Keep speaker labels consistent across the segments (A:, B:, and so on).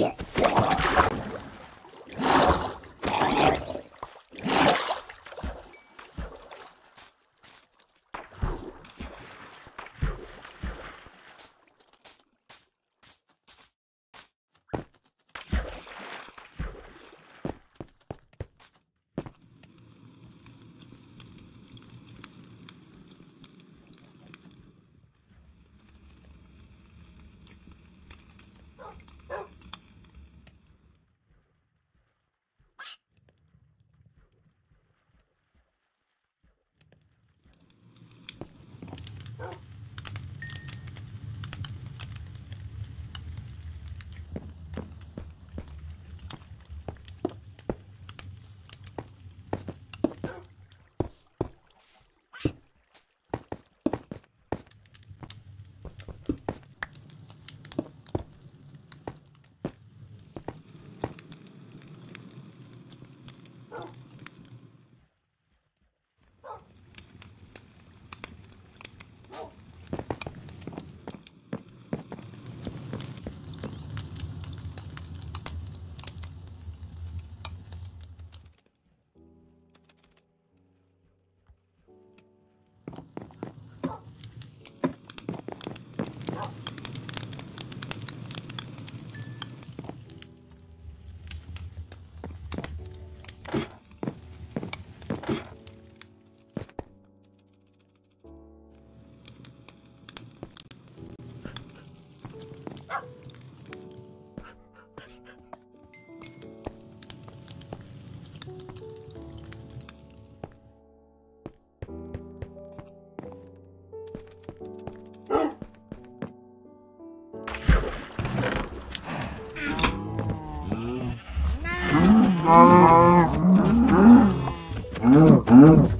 A: Yeah. Oh. Oh, oh, oh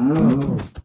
A: Oh.